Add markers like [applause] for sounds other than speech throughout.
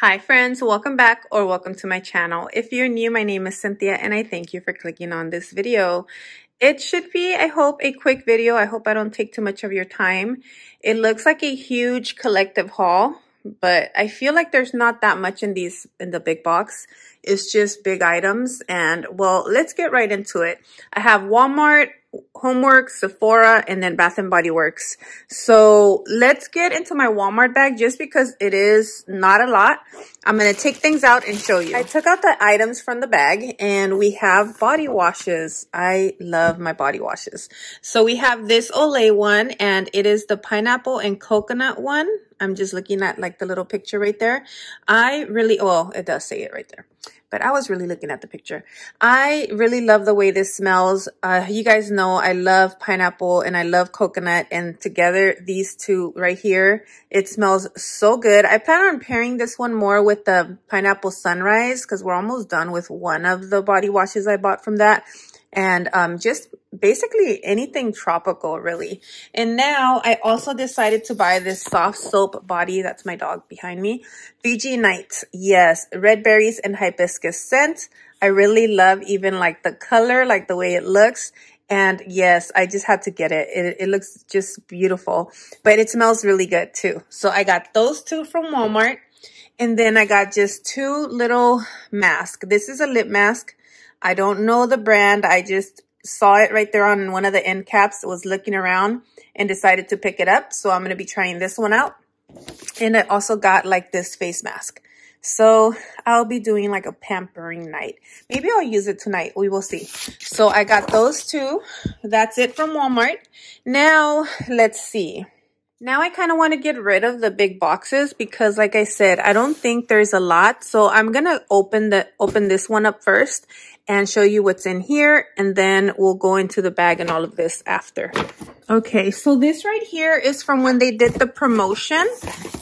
Hi friends, welcome back or welcome to my channel. If you're new, my name is Cynthia and I thank you for clicking on this video. It should be, I hope, a quick video. I hope I don't take too much of your time. It looks like a huge collective haul, but I feel like there's not that much in these, in the big box. It's just big items and well, let's get right into it. I have Walmart, Homeworx, Sephora, and then Bath and Body Works. So let's get into my Walmart bag just because it is not a lot. I'm going to take things out and show you. I took out the items from the bag and we have body washes. I love my body washes. So we have this Olay one and it is the pineapple and coconut one. I'm just looking at like the little picture right there. I really, well, it does say it right there but I was really looking at the picture. I really love the way this smells. Uh, you guys know I love pineapple and I love coconut and together these two right here, it smells so good. I plan on pairing this one more with the pineapple sunrise because we're almost done with one of the body washes I bought from that and um, just basically anything tropical really. And now I also decided to buy this Softsoap body. That's my dog behind me. Fiji Night. Yes, red berries and hibiscus scent. I really love even like the color, like the way it looks. And yes, I just had to get it. it. It looks just beautiful, but it smells really good too. So I got those two from Walmart. And then I got just two little masks. This is a lip mask. I don't know the brand. I just saw it right there on one of the end caps, was looking around and decided to pick it up. So I'm going to be trying this one out. And I also got like this face mask. So I'll be doing like a pampering night. Maybe I'll use it tonight. We will see. So I got those two. That's it from Walmart. Now, let's see. Now I kind of want to get rid of the big boxes because like I said, I don't think there's a lot. So I'm going to open the open this one up first and show you what's in here. And then we'll go into the bag and all of this after. Okay, so this right here is from when they did the promotion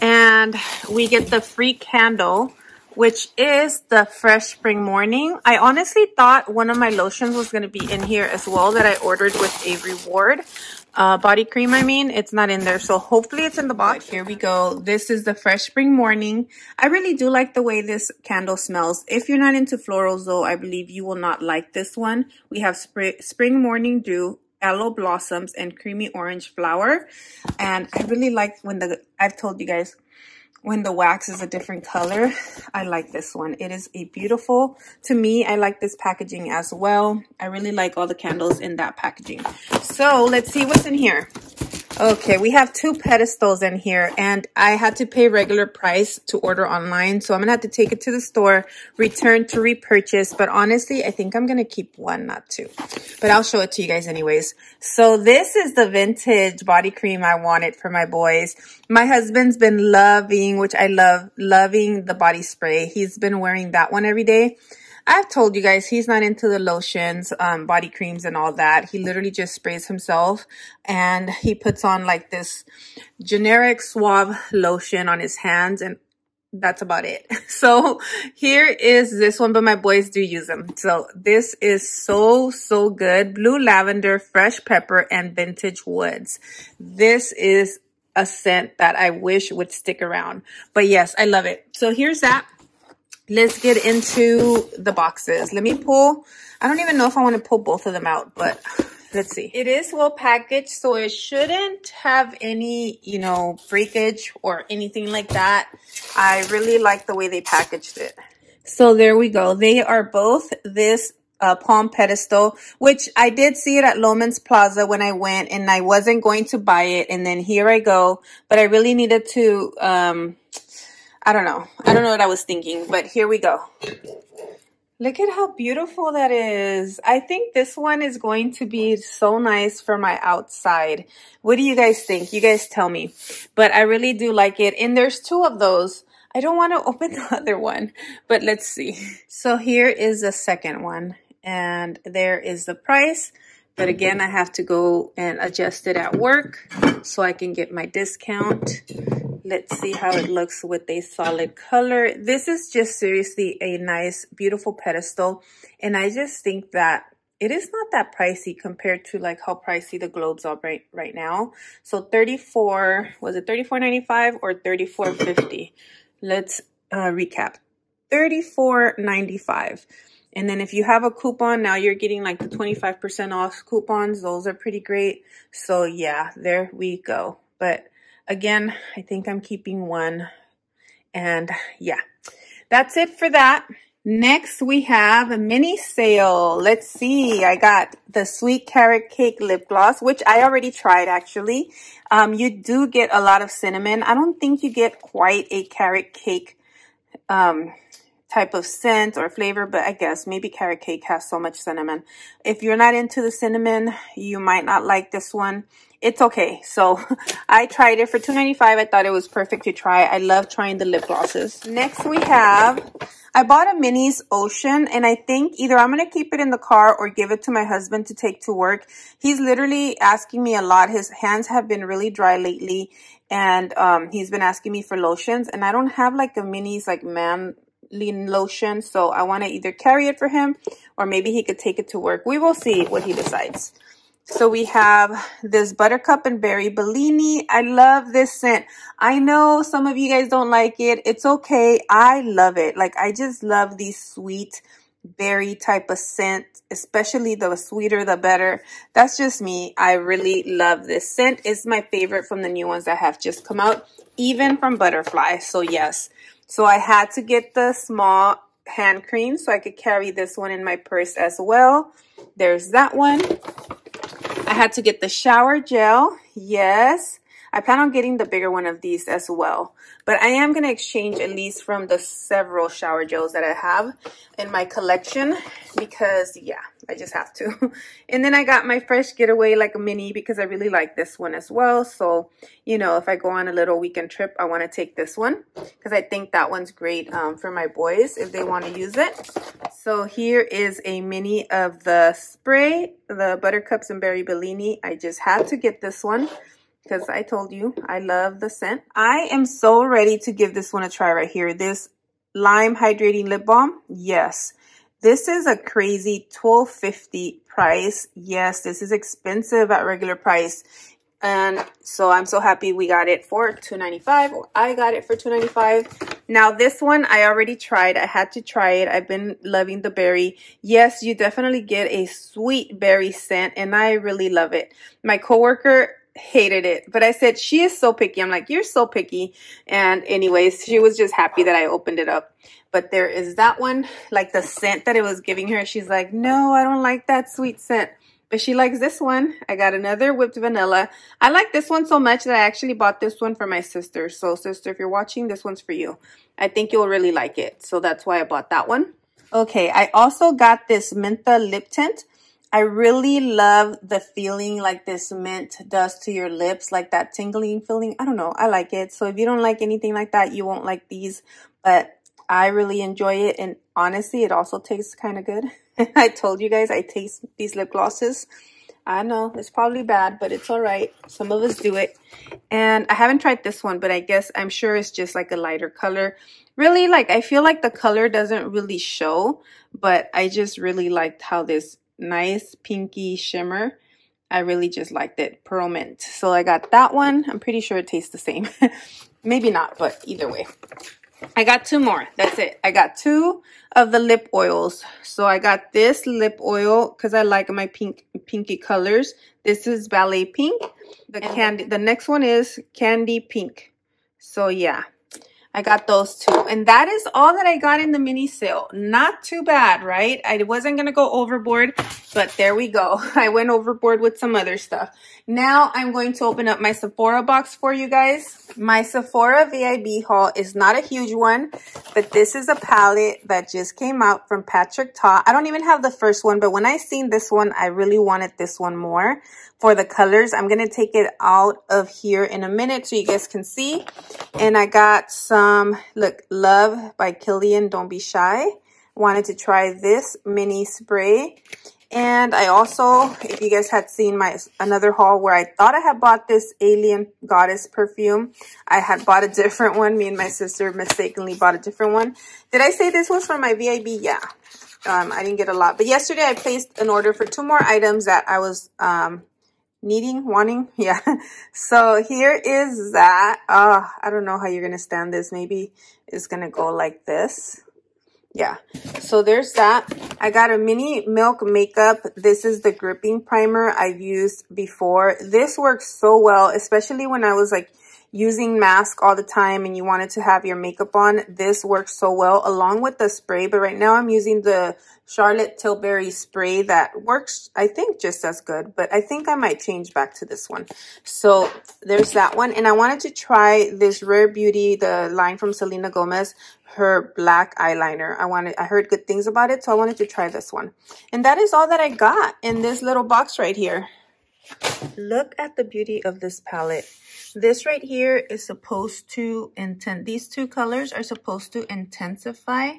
and we get the free candle which is the Fresh Spring Morning. I honestly thought one of my lotions was going to be in here as well that I ordered with a reward uh, body cream, I mean. It's not in there. So hopefully it's in the box. Here we go. This is the Fresh Spring Morning. I really do like the way this candle smells. If you're not into florals though, I believe you will not like this one. We have Spring Morning Dew, Aloe Blossoms, and Creamy Orange Flower. And I really like when the, I've told you guys, when the wax is a different color. I like this one. It is a beautiful, to me, I like this packaging as well. I really like all the candles in that packaging. So let's see what's in here. Okay, we have two pedestals in here and I had to pay regular price to order online. So I'm to have to take it to the store, return to repurchase. But honestly, I think I'm to keep one, not two. But I'll show it to you guys anyways. So this is the vintage body cream I wanted for my boys. My husband's been loving, which I love, loving the body spray. He's been wearing that one every day. I've told you guys he's not into the lotions, um, body creams and all that. He literally just sprays himself and he puts on like this generic suave lotion on his hands and that's about it. [laughs] So here is this one, but my boys do use them. So this is so, so good. Blue lavender, fresh pepper, and vintage woods. This is a scent that I wish would stick around. But yes, I love it. So here's that let's get into the boxes. Let me pull, I don't even know if I want to pull both of them out, but let's see. It is well packaged, so it shouldn't have any, you know, breakage or anything like that. I really like the way they packaged it. So there we go. They are both this uh, palm pedestal, which I did see it at Loehmann's Plaza when I went and I wasn't going to buy it. And then here I go, but I really needed to, um, I don't know. I don't know what I was thinking, but here we go. Look at how beautiful that is. I think this one is going to be so nice for my outside. What do you guys think? You guys tell me. But I really do like it. And there's two of those. I don't want to [laughs] open the other one, but let's see. So here is the second one. And there is the price. But again, I have to go and adjust it at work so I can get my discount. Let's see how it looks with a solid color. This is just seriously a nice, beautiful pedestal. And I just think that it is not that pricey compared to like how pricey the globes are right, right now. So 34, was it 34.95 or 34.50? Let's uh, recap. $34.95. And then if you have a coupon, now you're getting like the 25% off coupons. Those are pretty great. So yeah, there we go. But again, I think I'm keeping one. And yeah, that's it for that. Next, we have a mini sale. Let's see. I got the Sweet Carrot Cake Lip Gloss, which I already tried actually. Um, you do get a lot of cinnamon. I don't think you get quite a carrot cake um, type of scent or flavor, but I guess maybe carrot cake has so much cinnamon. If you're not into the cinnamon, you might not like this one. It's okay. So [laughs] I tried it for $2.95. I thought it was perfect to try. I love trying the lip glosses. Next we have, I bought a Minis Ocean and I think either I'm going to keep it in the car or give it to my husband to take to work. He's literally asking me a lot. His hands have been really dry lately and um, he's been asking me for lotions and I don't have like a Minis like man lotion. So I want to either carry it for him or maybe he could take it to work. We will see what he decides. So we have this Buttercup and Berry Bellini. I love this scent. I know some of you guys don't like it. It's okay. I love it. Like I just love these sweet berry type of scent, especially the sweeter the better. That's just me. I really love this scent. It's my favorite from the new ones that have just come out, even from Butterfly. So yes, so I had to get the small hand cream so I could carry this one in my purse as well. There's that one. I had to get the shower gel. Yes. I plan on getting the bigger one of these as well. But I am going to exchange at least from the several shower gels that I have in my collection because, yeah, I just have to. [laughs] and then I got my Fresh Getaway like a mini because I really like this one as well. So, you know, if I go on a little weekend trip, I want to take this one because I think that one's great um, for my boys if they want to use it. So here is a mini of the spray, the Buttercups and Berry Bellini. I just had to get this one because I told you I love the scent. I am so ready to give this one a try right here. This Lime Hydrating Lip Balm. Yes. This is a crazy $12.50 price. Yes, this is expensive at regular price. And so I'm so happy we got it for $2.95 or I got it for $2.95. Now this one I already tried. I had to try it. I've been loving the berry. Yes, you definitely get a sweet berry scent and I really love it. My coworker hated it. But I said, she is so picky. I'm like, you're so picky. And anyways, she was just happy that I opened it up. But there is that one, like the scent that it was giving her. She's like, no, I don't like that sweet scent. But she likes this one. I got another whipped vanilla. I like this one so much that I actually bought this one for my sister. So sister, if you're watching, this one's for you. I think you'll really like it. So that's why I bought that one. Okay, I also got this Mentha lip tint. I really love the feeling like this mint does to your lips, like that tingling feeling. I don't know. I like it. So if you don't like anything like that, you won't like these. But I really enjoy it. And honestly, it also tastes kind of good. [laughs] I told you guys I taste these lip glosses. I know it's probably bad, but it's all right. Some of us do it. And I haven't tried this one, but I guess I'm sure it's just like a lighter color. Really, like I feel like the color doesn't really show, but I just really liked how this nice pinky shimmer. I really just liked it. Pearl Mint. So I got that one. I'm pretty sure it tastes the same. [laughs] Maybe not, but either way. I got two more. That's it. I got two of the lip oils. So I got this lip oil because I like my pink pinky colors. This is Ballet Pink. The candy. The next one is Candy Pink. So yeah, I got those two. And that is all that I got in the mini sale. Not too bad, right? I wasn't going to go overboard, but there we go. [laughs] I went overboard with some other stuff. Now I'm going to open up my Sephora box for you guys. My Sephora VIB haul is not a huge one, but this is a palette that just came out from Patrick Ta. I don't even have the first one, but when I seen this one, I really wanted this one more for the colors. I'm going to take it out of here in a minute so you guys can see. And I got some, look, Love by Kilian, Don't Be Shy. Wanted to try this mini spray. And I also, if you guys had seen my another haul where I thought I had bought this Alien Goddess perfume, I had bought a different one. Me and my sister mistakenly bought a different one. Did I say this was from my VIB? Yeah. Um, I didn't get a lot. But yesterday I placed an order for two more items that I was um, needing, wanting. [laughs] Yeah. So here is that. Uh, I don't know how you're going to stand this. Maybe it's going to go like this. Yeah. So there's that. I got a mini milk makeup. This is the gripping primer I've used before. This works so well, especially when I was like using mask all the time and you wanted to have your makeup on, this works so well along with the spray. But right now I'm using the Charlotte Tilbury spray that works, I think, just as good. But I think I might change back to this one. So there's that one. And I wanted to try this Rare Beauty, the line from Selena Gomez, her black eyeliner. I wanted, I heard good things about it, so I wanted to try this one. And that is all that I got in this little box right here. Look at the beauty of this palette. This right here is supposed to intent. These two colors are supposed to intensify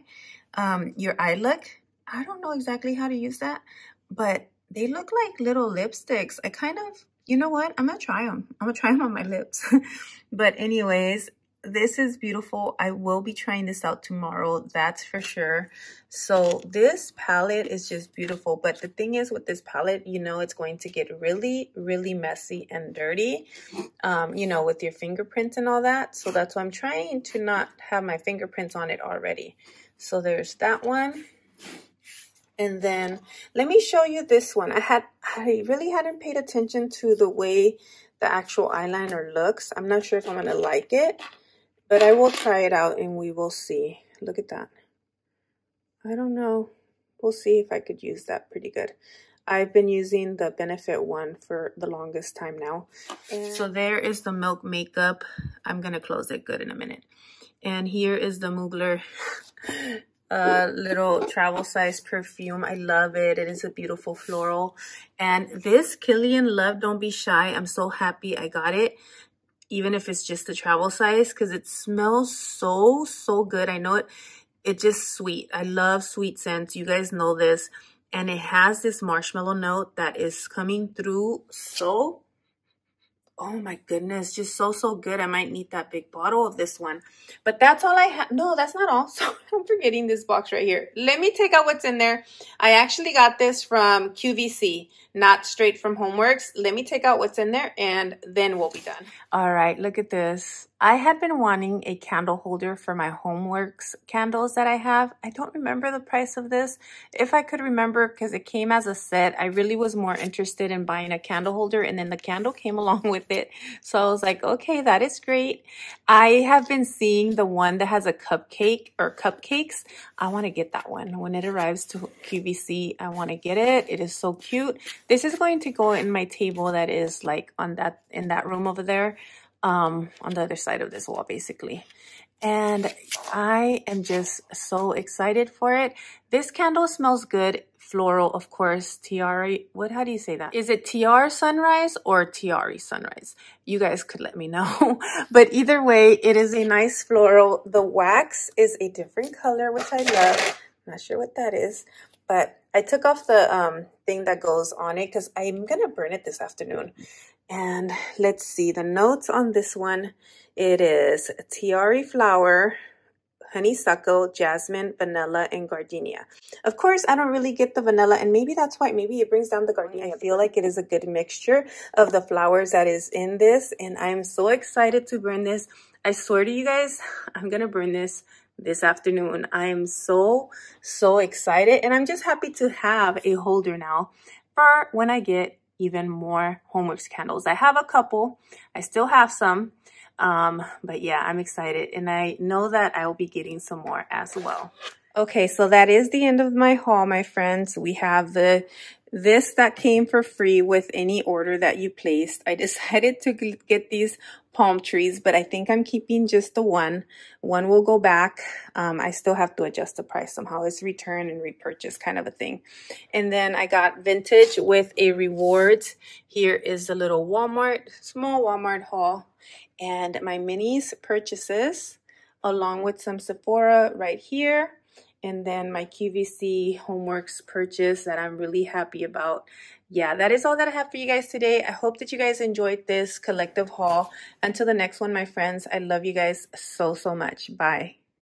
um, your eye look. I don't know exactly how to use that, but they look like little lipsticks. I kind of, you know what? I'm to try them. I'm to try them on my lips. [laughs] but anyways, this is beautiful. I will be trying this out tomorrow, that's for sure. So this palette is just beautiful. But the thing is with this palette, you know, it's going to get really, really messy and dirty, um, you know, with your fingerprints and all that. So that's why I'm trying to not have my fingerprints on it already. So there's that one. And then let me show you this one. I had, I really hadn't paid attention to the way the actual eyeliner looks. I'm not sure if I'm going to like it. But I will try it out and we will see. Look at that. I don't know. We'll see if I could use that pretty good. I've been using the Benefit one for the longest time now. And so there is the Milk Makeup. I'm going to close it good in a minute. And here is the Mugler [laughs] uh, little travel size perfume. I love it. It is a beautiful floral. And this Kilian Love Don't Be Shy. I'm so happy I got it even if it's just the travel size because it smells so, so good. I know it, it's just sweet. I love sweet scents. You guys know this. And it has this marshmallow note that is coming through so Oh my goodness, just so, so good. I might need that big bottle of this one. But that's all I have. No, that's not all. [laughs] So I'm forgetting this box right here. Let me take out what's in there. I actually got this from QVC, not straight from Homeworx. Let me take out what's in there and then we'll be done. All right, look at this. I had been wanting a candle holder for my Homeworx candles that I have. I don't remember the price of this. If I could remember, because it came as a set, I really was more interested in buying a candle holder and then the candle [laughs] came along with it. So I was like, okay, that is great. I have been seeing the one that has a cupcake or cupcakes. I want to get that one. When it arrives to QVC, I want to get it. It is so cute. This is going to go in my table that is like on that, in that room over there um, on the other side of this wall, basically. And I am just so excited for it. This candle smells good. Floral, of course, Tiari. What, how do you say that? Is it Tiar Sunrise or Tiari Sunrise? You guys could let me know. [laughs] but either way, it is a nice floral. The wax is a different color, which I love. Not sure what that is, but I took off the um, thing that goes on it because I'm going to burn it this afternoon. And let's see the notes on this one. It is tiare flower, honeysuckle, jasmine, vanilla, and gardenia. Of course, I don't really get the vanilla, and maybe that's why. Maybe it brings down the gardenia. I feel like it is a good mixture of the flowers that is in this, and I'm so excited to burn this. I swear to you guys, I'm going to burn this this afternoon. I am so, so excited, and I'm just happy to have a holder now for when I get even more Homeworx candles. I have a couple. I still have some. Um, but yeah, I'm excited. And I know that I will be getting some more as well. Okay, so that is the end of my haul, my friends. We have the this that came for free with any order that you placed. I decided to get these palm trees, but I think I'm keeping just the one. One will go back. Um, I still have to adjust the price somehow. It's return and repurchase kind of a thing. And then I got vintage with a rewards. Here is the little Walmart, small Walmart haul. And my minis purchases along with some Sephora right here and then my QVC Homeworx purchase that I'm really happy about. Yeah, that is all that I have for you guys today. I hope that you guys enjoyed this collective haul. Until the next one, my friends, I love you guys so, so much. Bye.